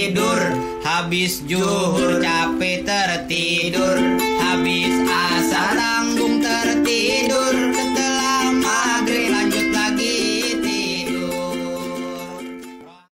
tertidur Habis juhur capek tertidur